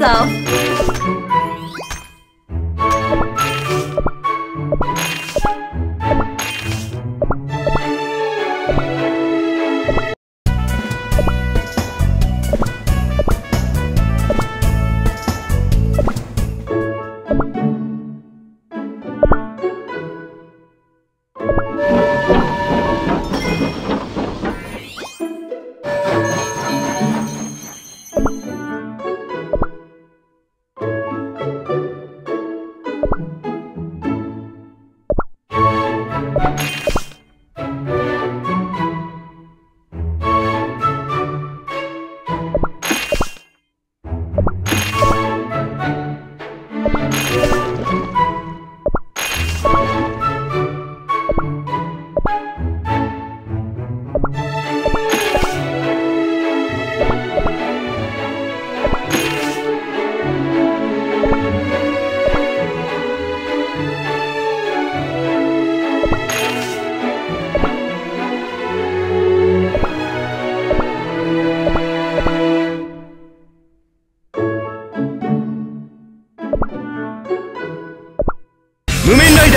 走。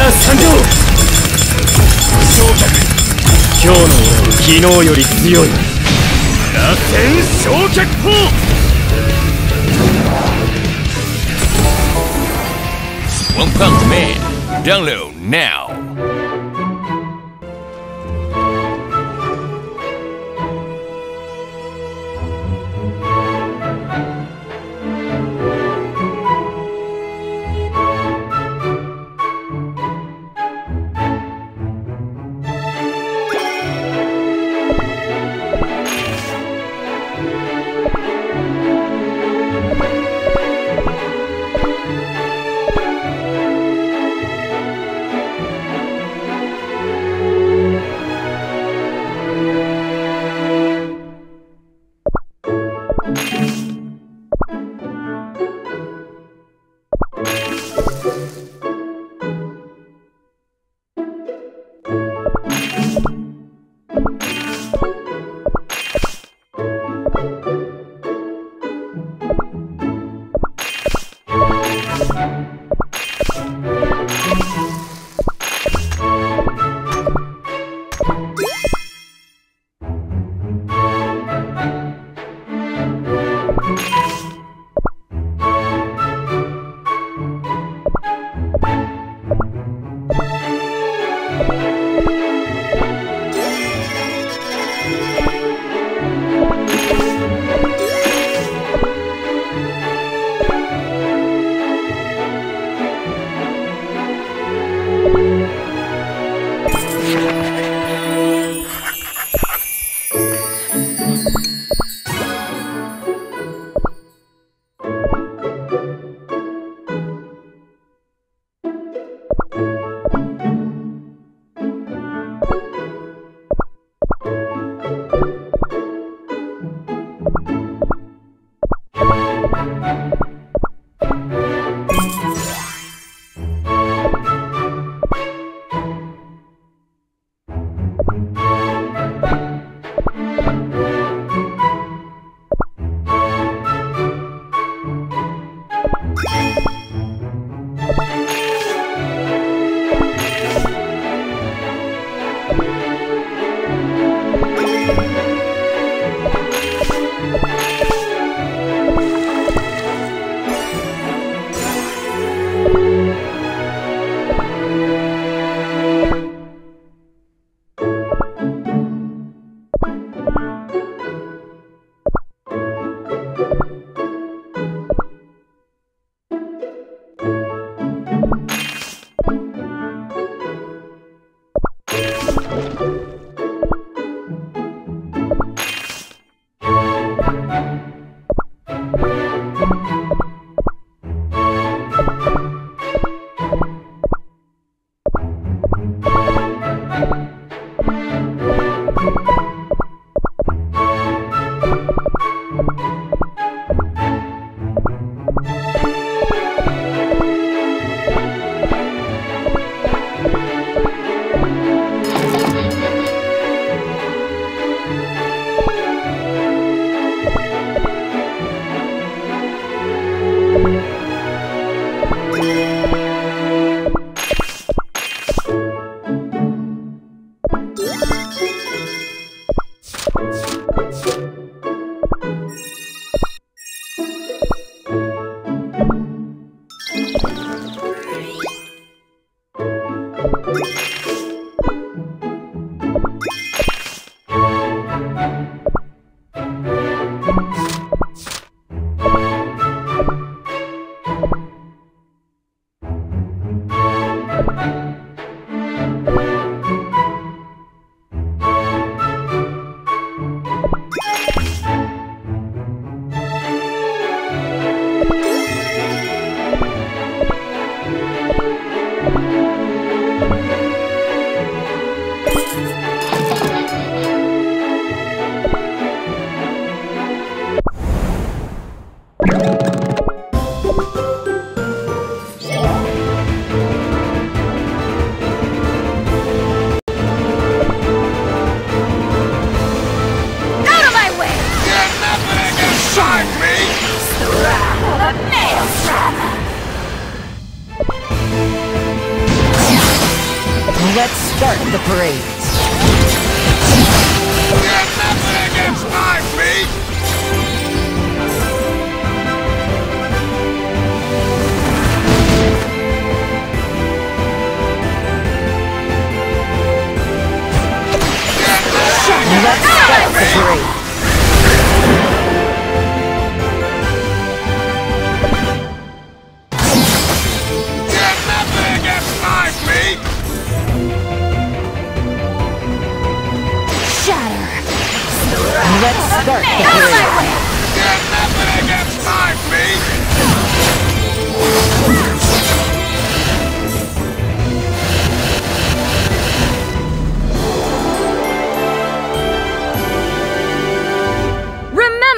ー参上客今日の俺は昨日より強い。螺旋焼却砲ワンパンクメンダウンロード now.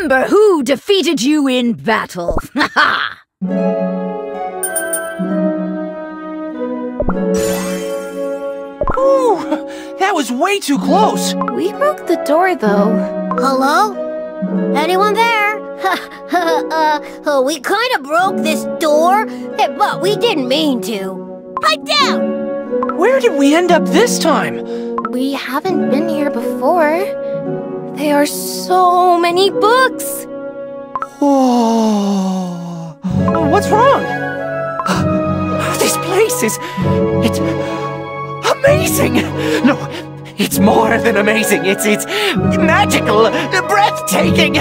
Remember who defeated you in battle. Ha ha! Ooh, that was way too close. We broke the door though. Hello? Anyone there? uh, uh, we kind of broke this door, eh, but we didn't mean to. Pipe down! Where did we end up this time? We haven't been here before. There are so many books. Oh, what's wrong? This place is. It's. amazing! No, it's more than amazing. It's. it's magical, breathtaking.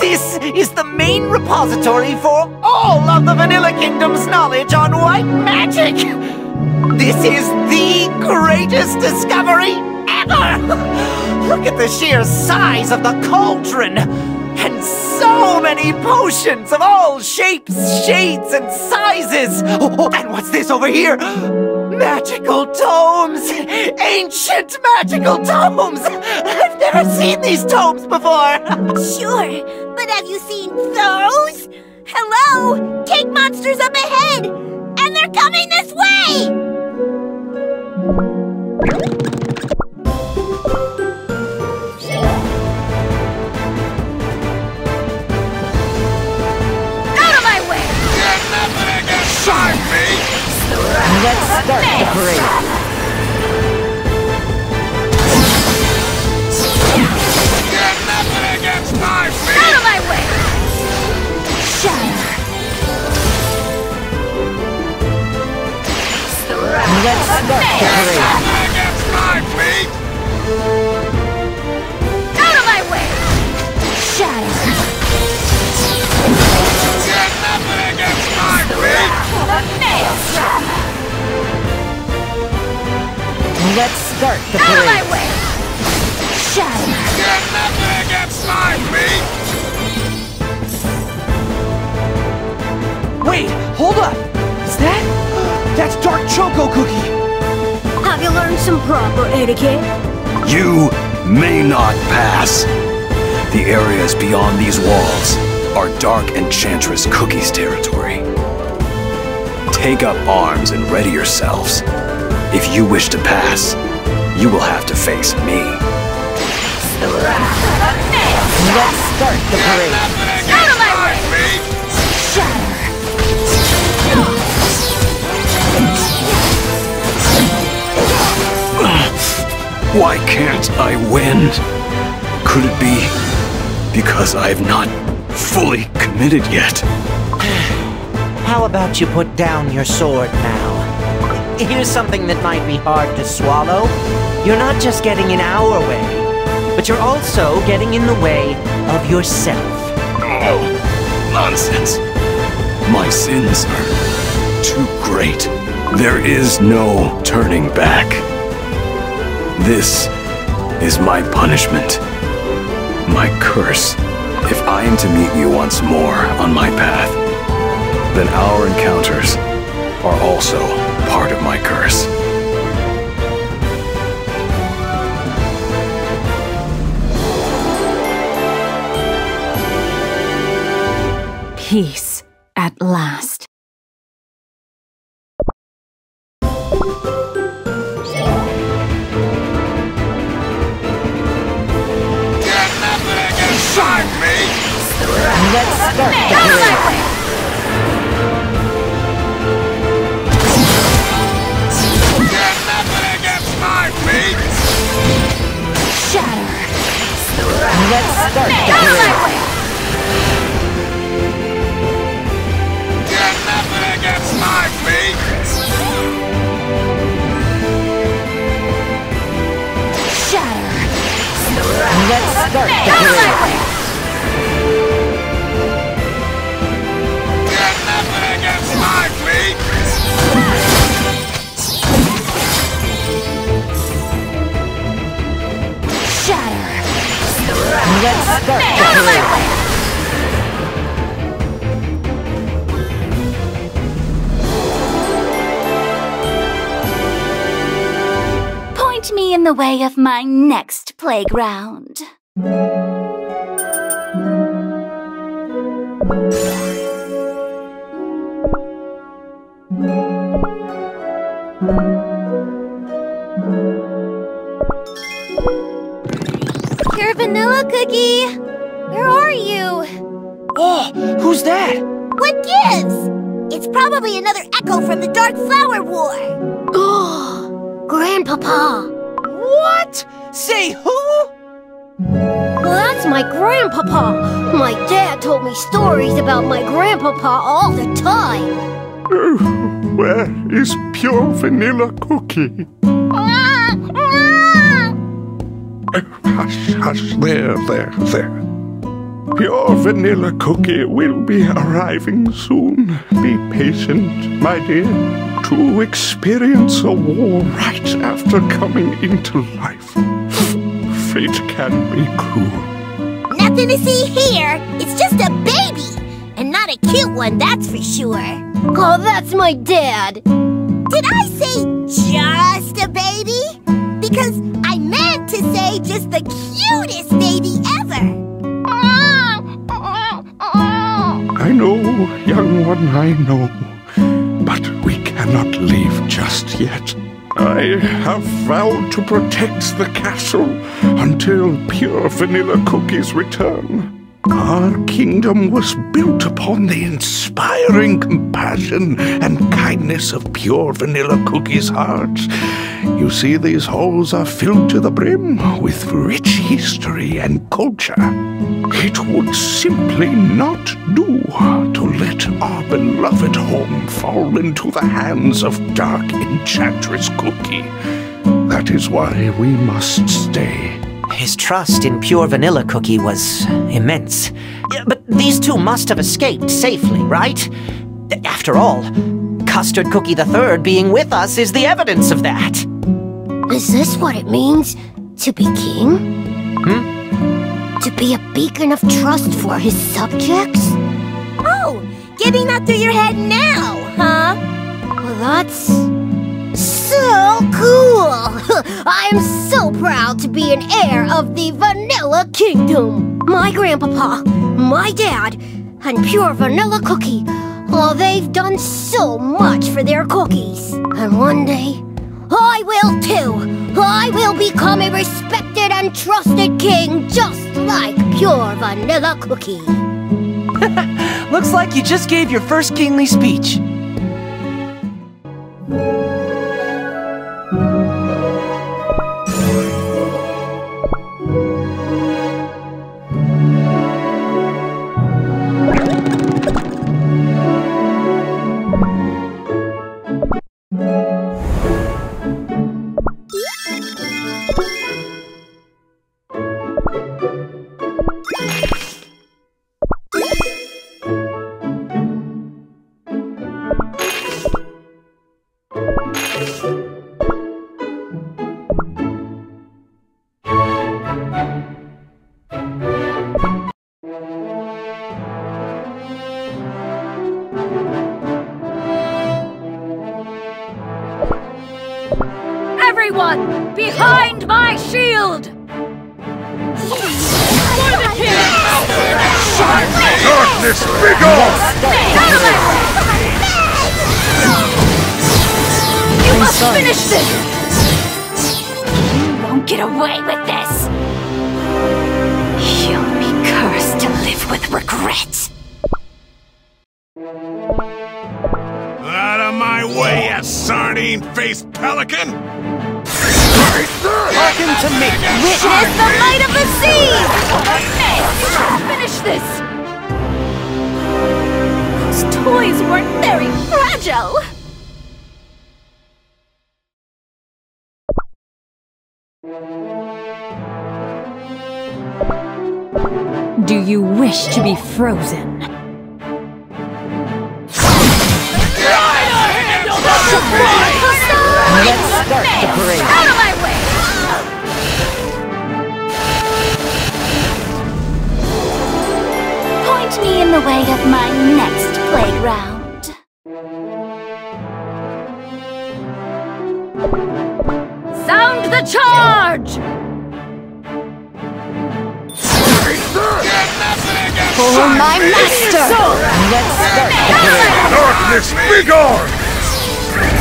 This is the main repository for all of the Vanilla Kingdom's knowledge on white magic! This is the greatest discovery ever! Look at the sheer size of the cauldron! And so many potions of all shapes, shades, and sizes! Oh, oh and what's this over here? Magical tomes! Ancient magical tomes! I've never seen these tomes before! Sure, but have you seen those? Hello? Cake monsters up ahead! And they're coming this way! Out Let's start the parade. You're nothing against my Out of my way! Shatter! Let's start the parade. Nothing against my feet! Let's start the Out of my parade. way! Shatter! You're nothing against my feet! Wait, hold up! Is that. That's Dark Choco Cookie! Have you learned some proper etiquette? You may not pass. The areas beyond these walls are Dark Enchantress Cookie's territory. Take up arms and ready yourselves. If you wish to pass, you will have to face me. Let's start the parade. Nothing against Out of my my way! Shatter! Why can't I win? Could it be because I've not fully committed yet? How about you put down your sword now? here's something that might be hard to swallow. You're not just getting in our way, but you're also getting in the way of yourself. Oh, nonsense. My sins are too great. There is no turning back. This is my punishment. My curse. If I am to meet you once more on my path, then our encounters are also part of my curse. Peace Pure vanilla cookie! Where are you? Oh, who's that? What gives? It's probably another echo from the Dark Flower War. Oh, Grandpapa. What? Say who? That's my grandpapa. My dad told me stories about my grandpapa all the time. Where is pure vanilla cookie? Oh, hush, hush, there, there, there. Pure vanilla cookie will be arriving soon. Be patient, my dear. To experience a war right after coming into life. Fate can be cruel. Nothing to see here. It's just a baby. And not a cute one, that's for sure. Oh, that's my dad. Did I say just a baby? Because I meant to say just the cutest baby ever. I know, young one, I know. But we cannot leave just yet. I have vowed to protect the castle until pure vanilla cookies return. Our kingdom was built upon the inspiring compassion and kindness of pure vanilla cookies' heart. You see, these halls are filled to the brim with rich history and culture. It would simply not do to let our beloved home fall into the hands of Dark Enchantress Cookie. That is why we must stay. His trust in pure vanilla cookie was immense. Yeah, But these two must have escaped safely, right? After all, Custard Cookie the Third being with us is the evidence of that. Is this what it means to be king? To be a beacon of trust for his subjects? Oh, getting that through your head now, huh? Well, that's so cool! I am so proud to be an heir of the Vanilla Kingdom. My grandpapa, my dad, and pure vanilla cookie. Oh, they've done so much for their cookies. And one day, I will too. I will become a respected and trusted king just like pure vanilla cookie. Looks like you just gave your first kingly speech. Hearken to me! Witness the might of the must finish this! Those toys weren't very fragile! Do you wish to be frozen? Let's start the parade. Out of my way! Point me in the way of my next playground. Sound the charge! For my master! Let's start the parade. Darkness, begone!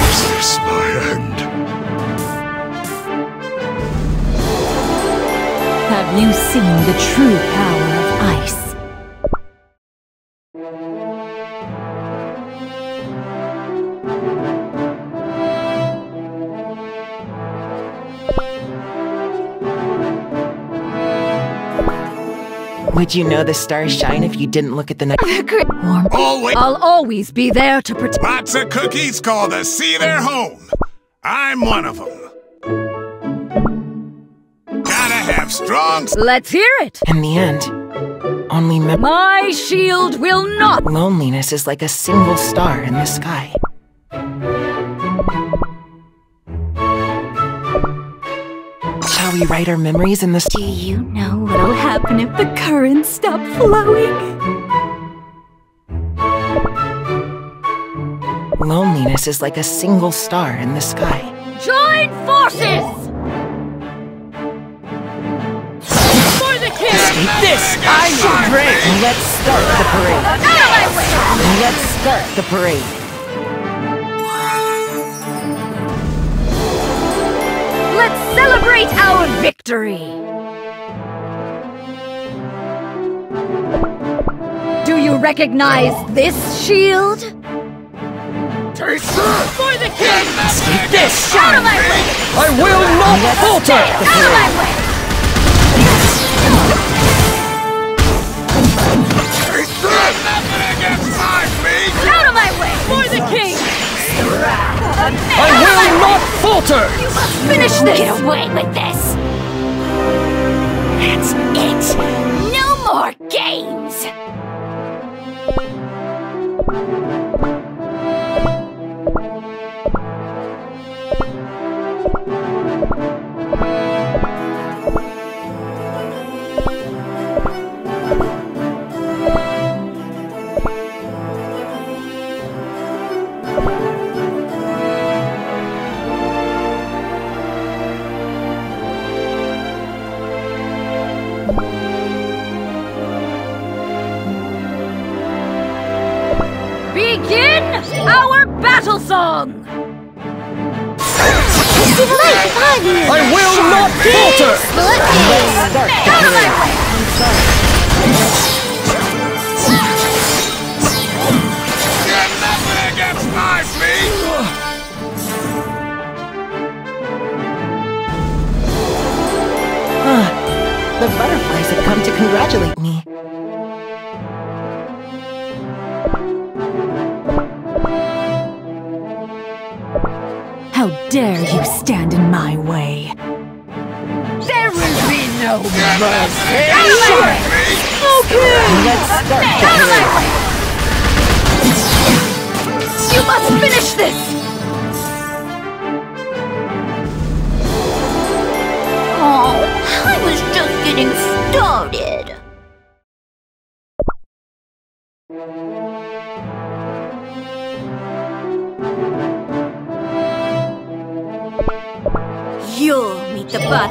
Is this my end? Have you seen the true power Would you know the stars shine if you didn't look at the night? Warm. Always I'll always be there to protect. lots of cookies call to see their home. I'm one of them. Gotta have strong Let's hear it! In the end, only My shield will not. loneliness is like a single star in the sky. Shall we write our memories in the Do you know what'll happen if the currents stop flowing? Loneliness is like a single star in the sky. Join forces! For the king! This I will drink! Let's start the parade. Out of my way! Let's start the parade. Let's celebrate our victory! Do you recognize this shield? Take that! For the king! This Out of my way! I will not falter! Out of my way! Take that! I will not falter! You must finish this! Get away with this! That's it! I will not falter! The nothing against my! The butterflies have come to congratulate dare you stand in my way? There will be no Let's start the parade. You must finish this!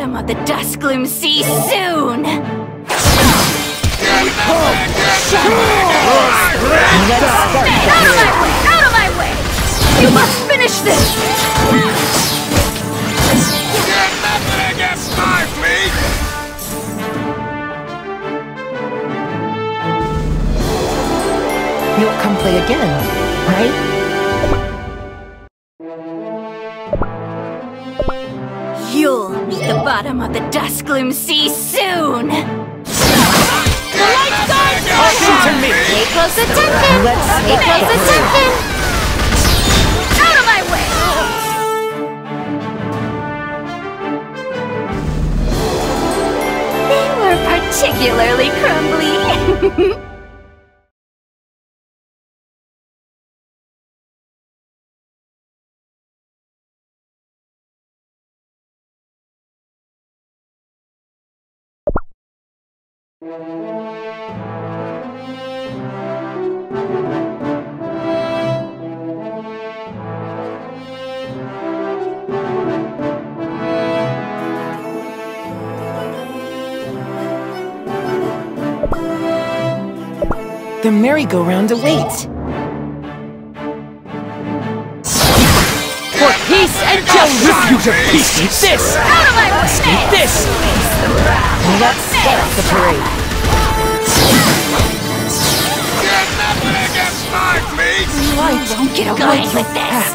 Bottom of the Duskgloom Sea soon! Out of my way! Out of my way! You must finish this! You'll come play again, right? Bottom of the Duskgloom Sea soon! Hearken to me! Pay close attention! Let's Pay close attention! Out of my way! They were particularly crumbly. The merry-go-round awaits. For peace and justice! Refuse of peace! This! Out of my way! This! Let's start the parade. You won't get away with this!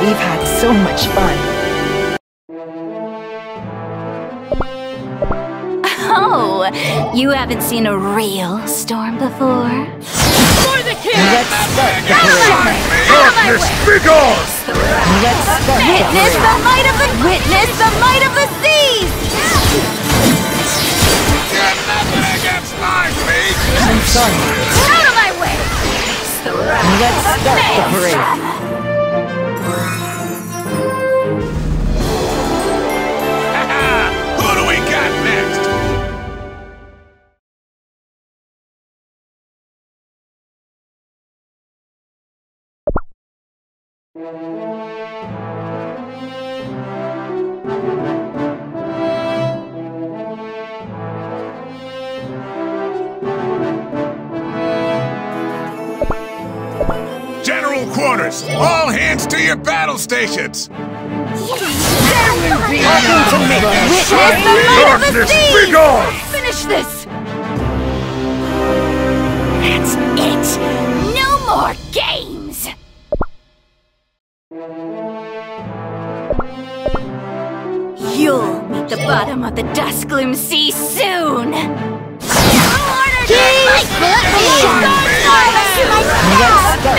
We've had so much fun. Oh, you haven't seen a real storm before? Let's start the parade. Darkness, begone! Let's start Witness the might of the witness the might of the seas! I'm sorry. Out of my way! Let's start the parade. General quarters! All hands to your battle stations! Darkness, begone! Finish this! That's it! No more games! The bottom of the dusk gloom Sea soon! Order to fight! Let's start the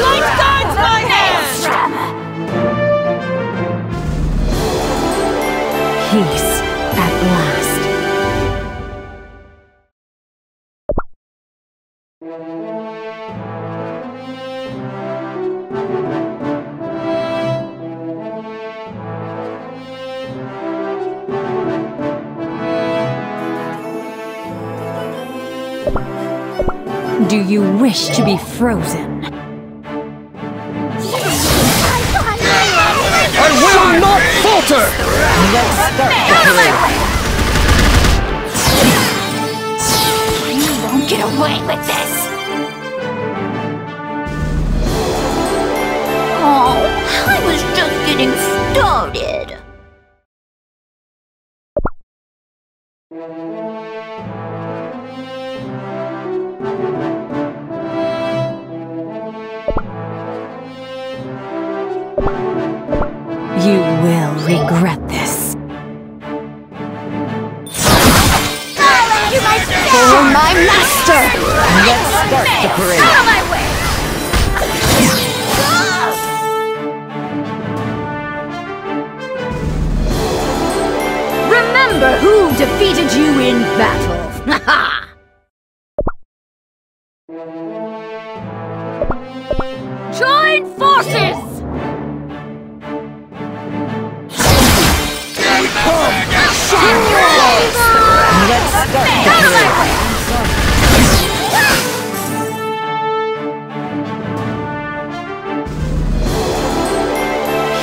Out of Do you wish to be frozen? I will not falter! Let's start. You won't get away with this! Oh, I was just getting started!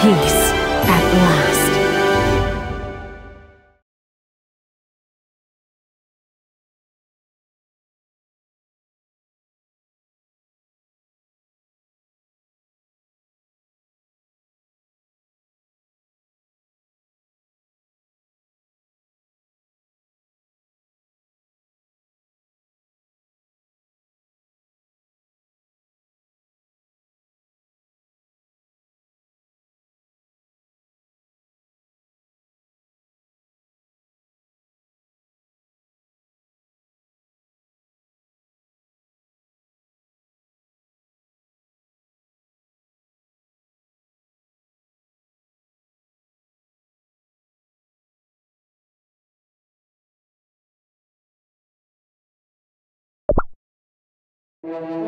Reis. It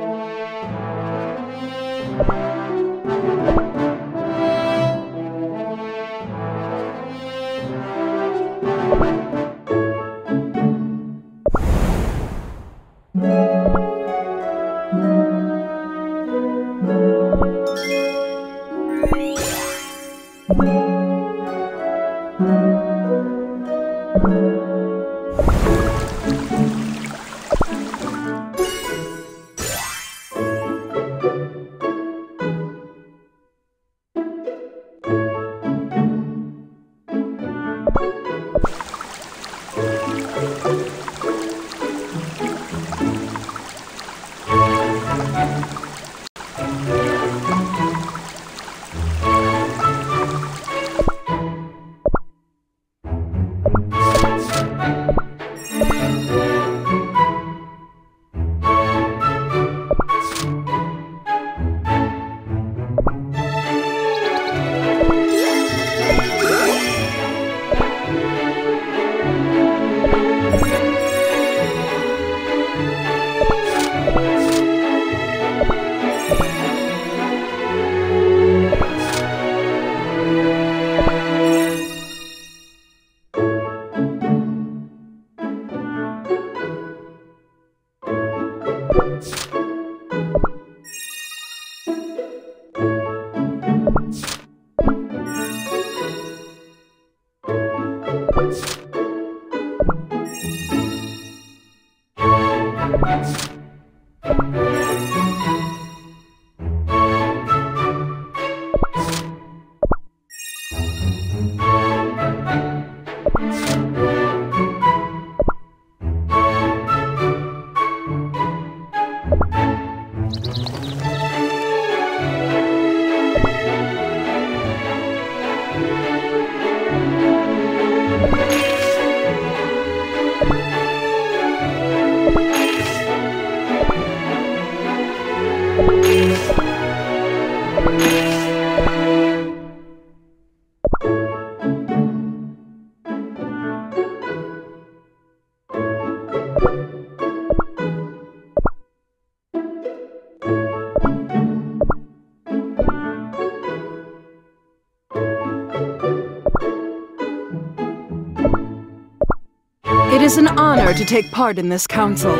take part in this council.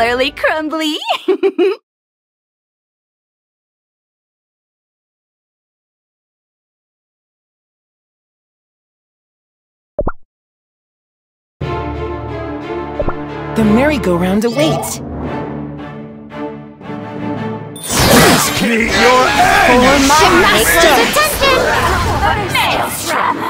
Particularly crumbly. The merry-go-round awaits. Keep your edge! Master's attention! Maelstrom!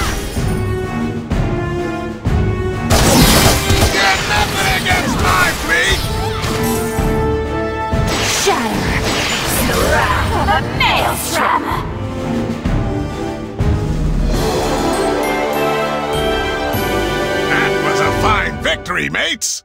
Maelstrom! That was a fine victory, mates!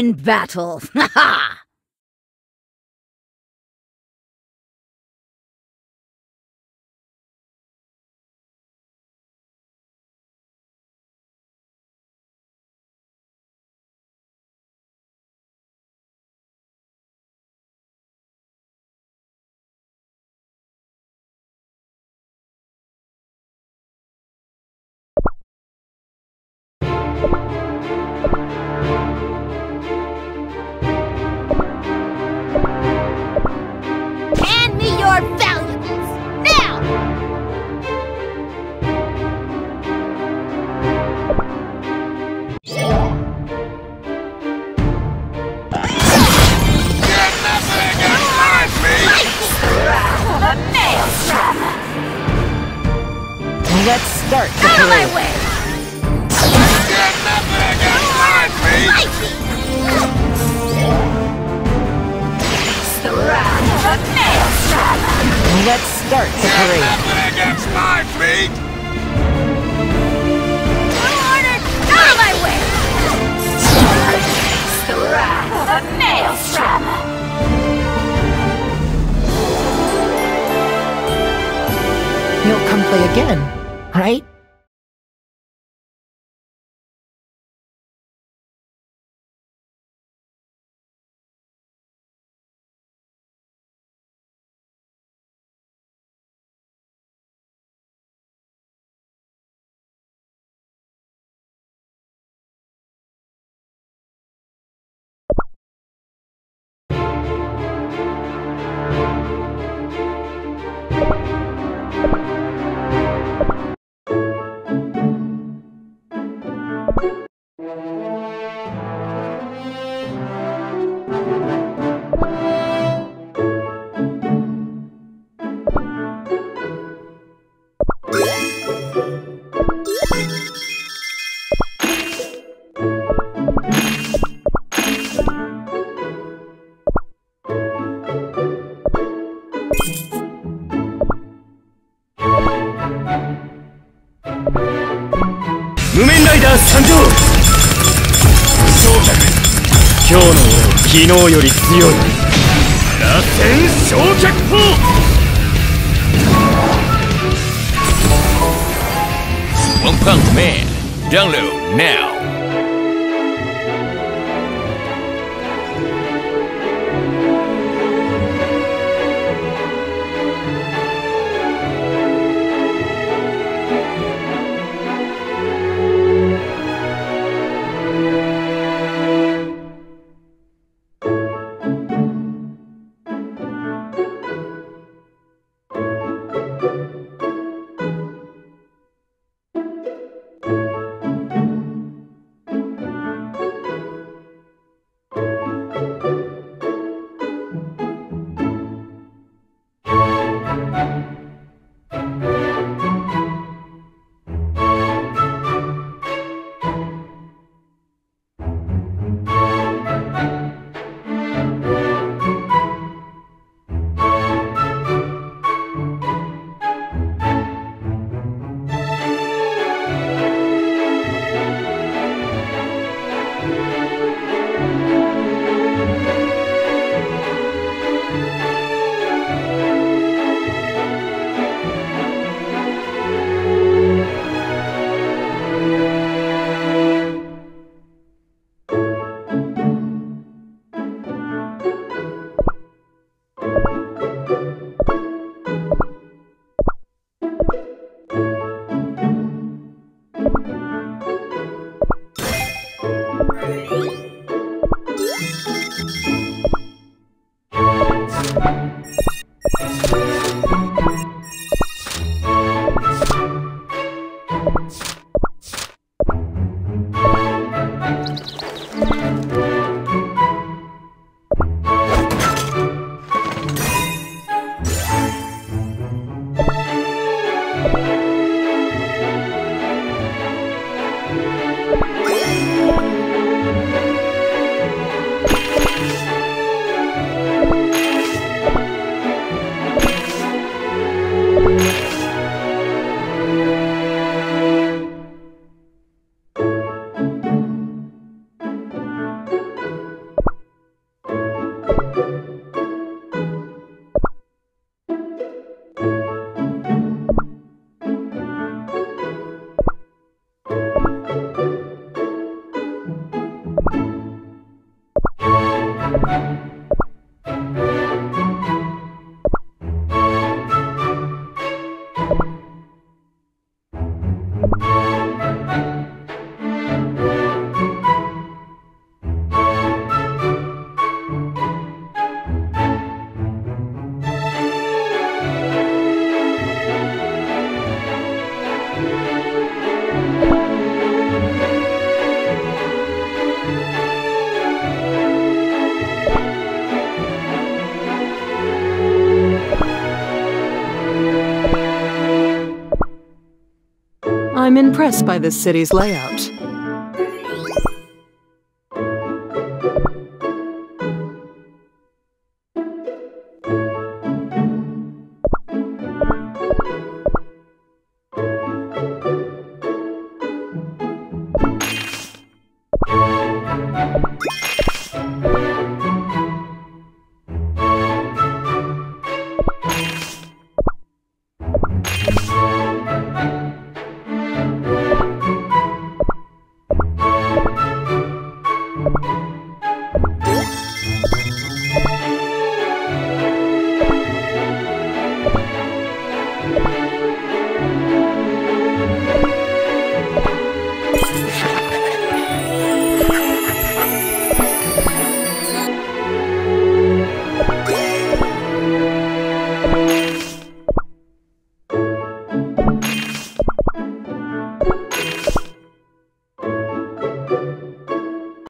In battle. Ha ha! 昨日より強い。Impressed by this city's layout.